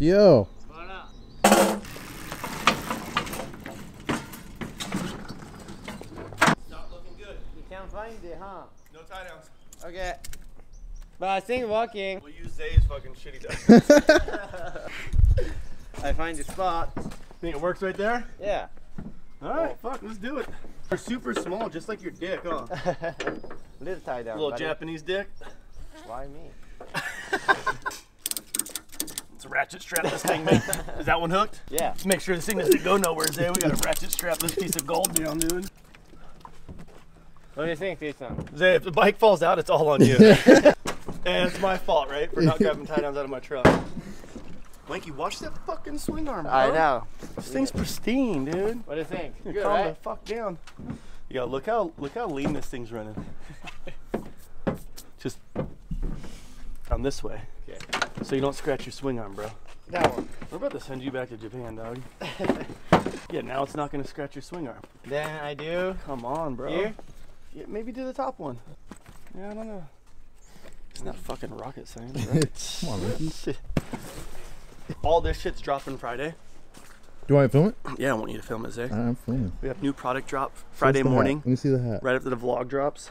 Yo. Not looking good. You can't find it, huh? No tie downs. Okay. But I think walking. We'll use Zay's fucking shitty dice. I find the spot. Think it works right there? Yeah. All right, fuck, let's do it. They're super small, just like your dick, huh? Little tie down. Little buddy. Japanese dick. Why me? Let's ratchet strap this thing, man. Is that one hooked? Yeah. Let's make sure this thing doesn't go nowhere, Zay. We gotta ratchet strap this piece of gold down, dude. What do you think, Jason? Zay, if the bike falls out, it's all on you. and it's my fault, right? For not grabbing tie downs out of my truck. Blanky, watch that fucking swing arm, bro. I know. This thing's pristine, dude. What do you think? Calm Good, the right? fuck down. Yo, look how look how lean this thing's running. Just on this way. Okay. So you don't scratch your swing arm, bro. That one. We're about to send you back to Japan, dog. yeah, now it's not gonna scratch your swing arm. Then I do. Come on, bro. Here? Yeah, maybe do the top one. Yeah, I don't know. It's not fucking rocket science, right? Come on, Ricky. Shit. All this shit's dropping Friday. Do I film it? Yeah, I want you to film it, Zay. I'm filming. We have new product drop Friday the hat? morning, Let me see the hat. right after the vlog drops.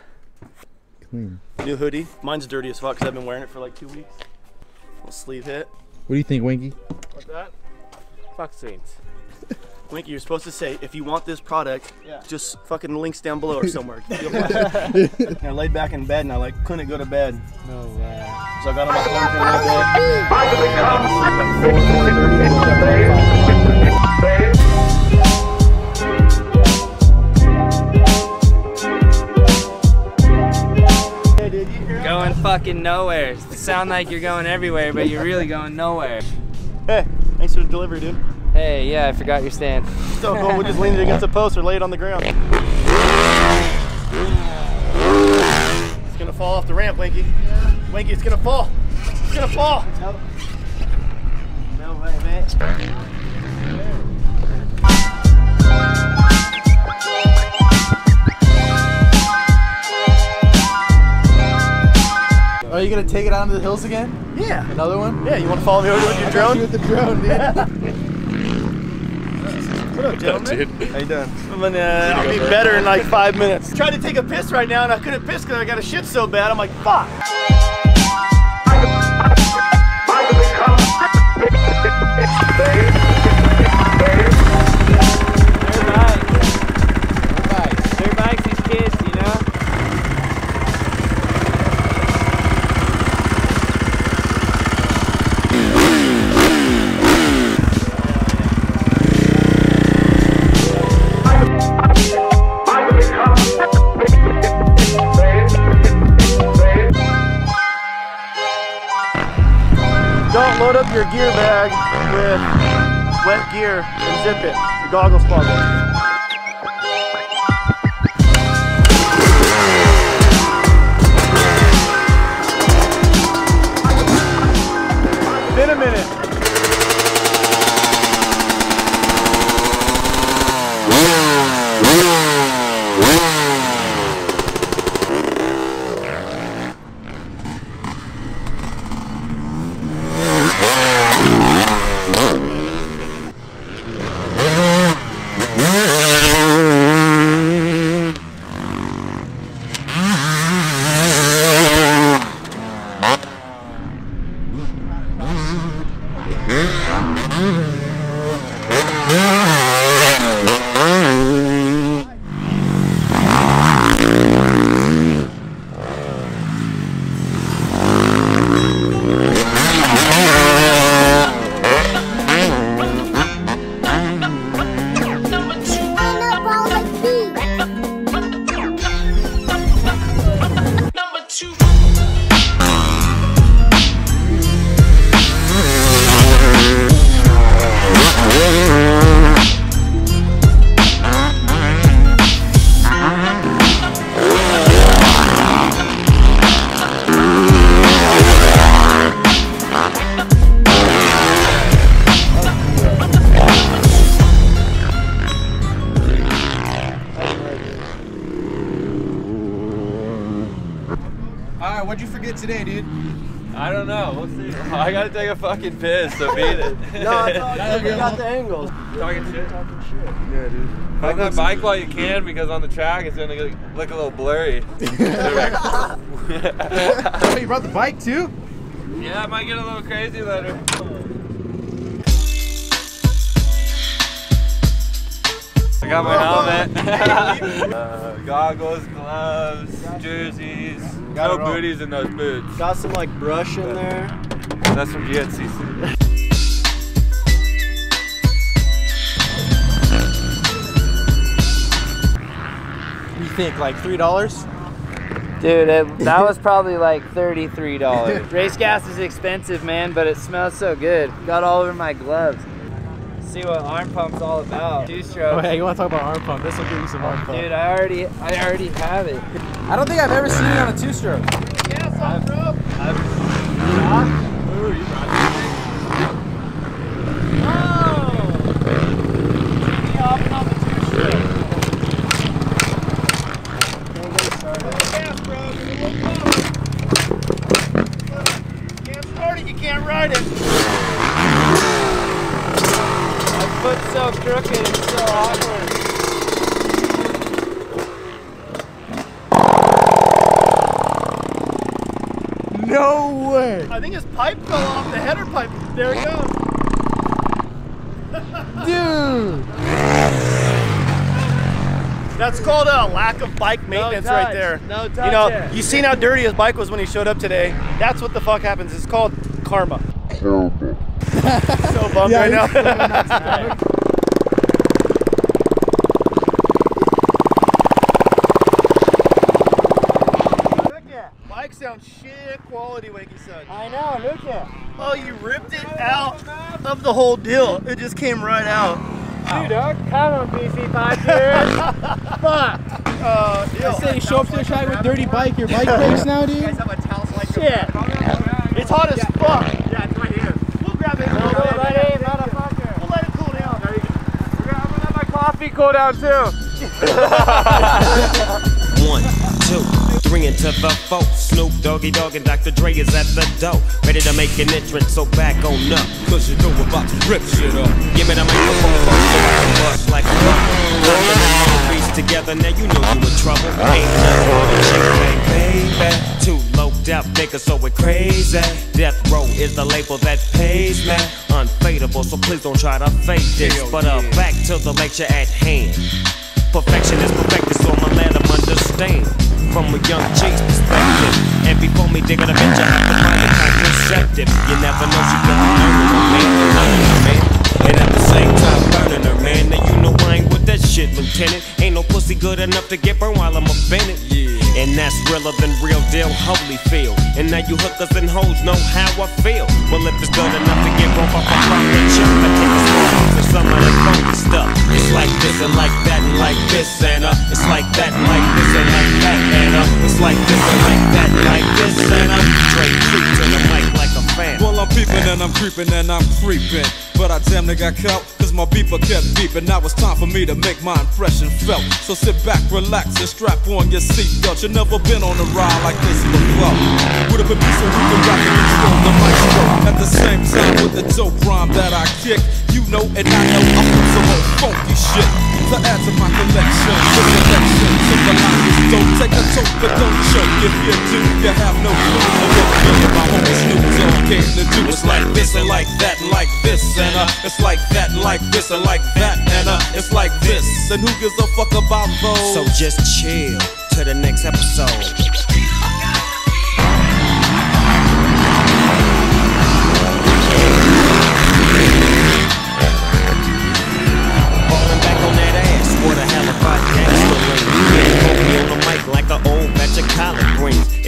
Clean. New hoodie. Mine's dirty as fuck because I've been wearing it for like two weeks. Little sleeve hit. What do you think, Wanky? What's that? Fuck sweets. Wanky, you're supposed to say, if you want this product, Yeah. just fucking links down below or somewhere. You'll find it. I laid back in bed and I like couldn't go to bed. No way. So I got on my phone for a little bit. Hey, did you hear? Going fucking nowhere. Sound like you're going everywhere, but you're really going nowhere. Hey, thanks for the delivery, dude. Hey, yeah, I forgot your stand. So cool. We'll just lean it against the post or lay it on the ground. It's gonna fall off the ramp, Wanky. Wanky, it's gonna fall. It's gonna fall. No way, mate. Are you gonna take it out into the hills again? Yeah. Another one? Yeah, you wanna follow me over with your drone? With the drone, dude. What up, gentlemen? How you doing? I'm gonna uh, I'll be better in like five minutes. Tried to take a piss right now and I couldn't piss because I got a shit so bad. I'm like, fuck. Dirt bag with wet gear and zip it. Your goggles off. Been a minute. Alright, what'd you forget today, dude? I don't know. We'll see. I gotta take a fucking piss, so beat it. No, it's all good. We got the angles. Talking shit. Yeah, dude. Fuck that bike while you can because on the track it's gonna look- look a little blurry. Oh, you brought the bike too? yeah, I might get a little crazy later. I got my helmet, uh, goggles, gloves, jerseys. Got no booties in those boots. Got some like brush in there. That's from GNCC. You think like three dollars? Dude, it, that was probably like $33. Race gas is expensive, man, but it smells so good. Got all over my gloves. See what arm pump's all about. Two Oh stroke. yeah, you want to talk about arm pump? This will give you some arm pump. Dude, I already, I already have it. I don't think I've ever seen you on a two-stroke. Can't start it, you can't ride it. My foot's so crooked, it's so awkward. No way. I think his pipe fell off, the header pipe. There it goes. Dude. That's called a lack of bike maintenance right touch. there. No You know, it. you seen how dirty his bike was when he showed up today. That's what the fuck happens. It's called karma. so bummed Yeah, right now. he's so nuts, Bike sounds shit quality, Wakey son. I know, look at Oh, you ripped it out of the whole deal. It just came right out. Dude, dog, come on, BC Podcast. Fuck. Uh, deal. I said you show up to the track with dirty bike. Your bike breaks now, dude. Shit. It's hot as fuck. Yeah, it's right here. We'll grab it. No, buddy, motherfucker. We'll let it cool down. there you go I'm gonna let my coffee cool down too. One, two, three into the four. Snoop Doggy Dogg and Dr. Dre is at the door. Ready to make an entrance, so back on up. Cause you know we're about to rip shit up. Give me the microphone first so I can bust like a bubble. Nothing and all piece together, now you know you in trouble. Ain't nothing but a chick bang, baby. Two loped out niggas, so we're crazy. Death Row is the label that pays me. Unfadable, so please don't try to fake this. But uh, back to the lecture at hand. Perfection is perfected, so I'ma let them understand. From a young G's perspective. And before me digging a bitch, I have to find a contraceptive. You never know she gonna learn her, man. Learning her, man. And at the same time, burning her, man. Now you know I ain't with that shit, Lieutenant. Ain't no pussy good enough to get burned while I'm offended. Yeah. And that's realer than real deal, Holyfield. And now you hookers and hoes know how I feel. Well, if it's good enough to get broke off a proper chip, I take a small for some of that funky stuff. It's like this and like that and like this and uh, it's like that and like this and like that and uh, it's like this and like that and like this and uh, Drake creep to the mic like a fan. Well, I'm peeping and I'm creeping and I'm creeping. But I damn near got caught, my beeper kept beeping. Now it's time for me to make my impression felt. So sit back, relax, and strap on your seatbelt. You've never been on a ride like this before. With a producer who can rock and control the maestro. At the same time, with the dope rhyme that I kick, you know and I know I put some old funky shit to add to my collection. The selection to the take a toke, but don't choke. If you do, you have no clue came to do. It's like this and like that and like this and uh, it's like that and like this and like that and uh, it's like this. And who gives a fuck about those? So just chill to the next episode.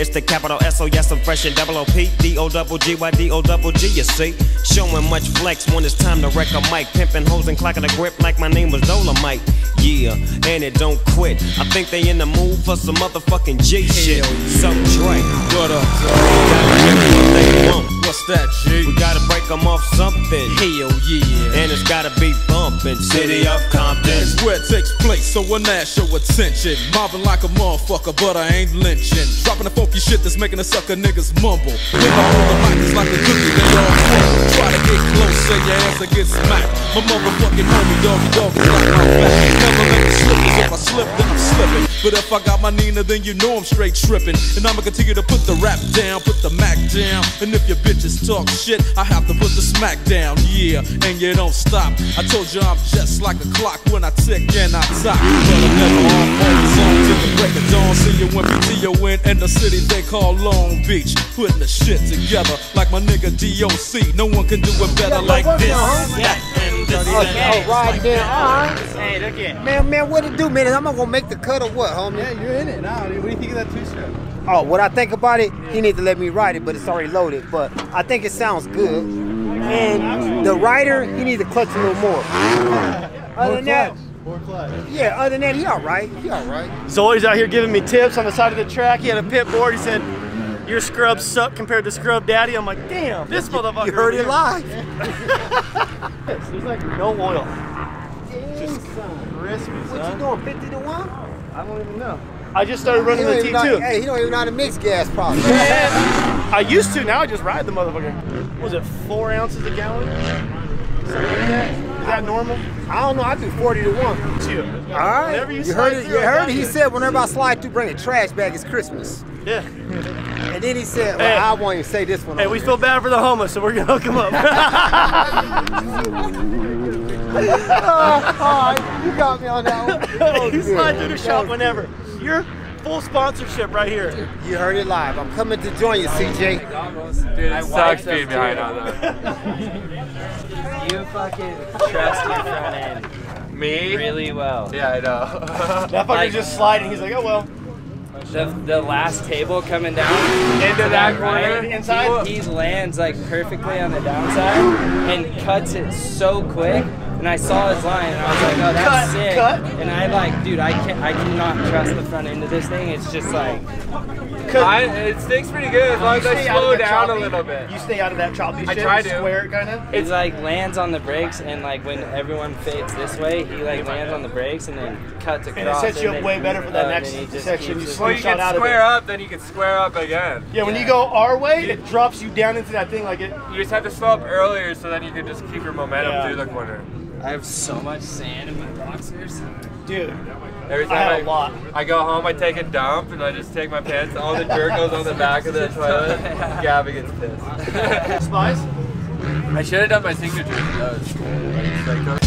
It's the capital S O yes, I'm fresh and double O P D O double G Y D O double G. You see, showing much flex when it's time to wreck a mic, pimping hoes and clocking a grip like my name was Dolomite. Yeah, and it don't quit. I think they in the mood for some motherfucking G shit. So Dre, What up. What's that, G? We gotta break 'em off something. Hell yeah. And it's gotta be bumpin'. City of Compton. It's where it takes place, so that show attention. Mobbing like a motherfucker, but I ain't lynching. Dropping the funky shit that's making the sucker niggas mumble. Nigga on the mic is like a cookie, they all. Try to get closer, your ass will get smacked. My motherfucking homie, doggy dog, is like my back. Never let me slip, 'cause if I slip, then I'm slipping. But if I got my Nina, then you know I'm straight tripping. And I'ma continue to put the rap down, put the Mac down. And if your bitches talk shit, I have to put the smack down, yeah. And you don't stop. I told you I'm just like a clock when I tick and I talk. But I'm never on always on till the break of dawn. See you when PTO in and the city they call Long Beach. Putting the shit together like my nigga DOC. No one can do it better like this. Yeah. Oh, oh right there. All right. Uh-huh. Hey, look at Man, man, what it do, man? I'm not gonna make the cut or what, homie? Yeah, you're in it now. What do you think of that two-step? Oh, what I think about it, he needs to let me write it, but it's already loaded. But I think it sounds good. And the rider, he needs to clutch a little more. Other than that, yeah, other than that, he all right. He all right. Zoe's out here giving me tips on the side of the track. He had a pit board. He said, "Your scrubs suck compared to Scrub Daddy." I'm like, "Damn, this motherfucker." You heard it live. There's like no oil. Just crispy, What you doing, 50 to 1? I don't even know. I just started running the don't even know- T2. Hey, he don't even know how to mix gas, probably. I used to. Now I just ride the motherfucker. Was it four ounces a gallon? Something like that. Is that normal? I don't know. I do 40 to 1. Two. All right. Whenever you, you heard it. You heard it. He said, whenever I slide through, bring a trash bag. It's Christmas. Yeah. And then he said, well, Hey. I won't even say this one. Hey, we here. feel bad for the homeless, so we're gonna hook him up. oh, you got me on that one. you slide through the shop whenever. You're full sponsorship right here. You heard it live. I'm coming to join you, CJ. Dude, it sucks being behind on that. You fucking trust your front end Me? really well. Yeah, I know. That fucker's Like- just sliding. He's like, oh well. The, the last table coming down Into that right, corner? Inside? he lands like perfectly on the downside and cuts it so quick. And I saw his line and I was like, oh, that's Cut, sick. cut. And I like, dude, I can't, I cannot trust the front end of this thing. It's just like, I, it stinks pretty good as long as I Stay out of slow that down a little bit. You stay out of that choppy I shit. try to. Square it kind of. it like lands on the brakes and like when everyone fades this way, he like lands on the brakes and then cuts across. And it sets you up way better for that uh, next then he section. You it- Well, you can square up, then you can square up again. Yeah, when you go our way, it drops you down into that thing like it. You just have to slow up earlier so then you can just keep your momentum Yeah. through the corner. I have so much sand in my boxers. Dude, Every I time had I, a lot. I go home, I take a dump and I just take my pants. All the dirt goes on the back of the toilet. Gabby gets pissed. Spice? I should have done my signature to those.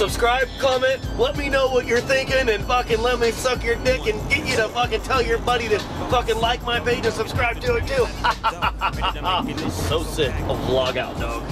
Subscribe, comment, let me know what you're thinking, and fucking let me suck your dick and get you to fucking tell your buddy to fucking like my page and subscribe to it too. so sick. A vlog out, dog.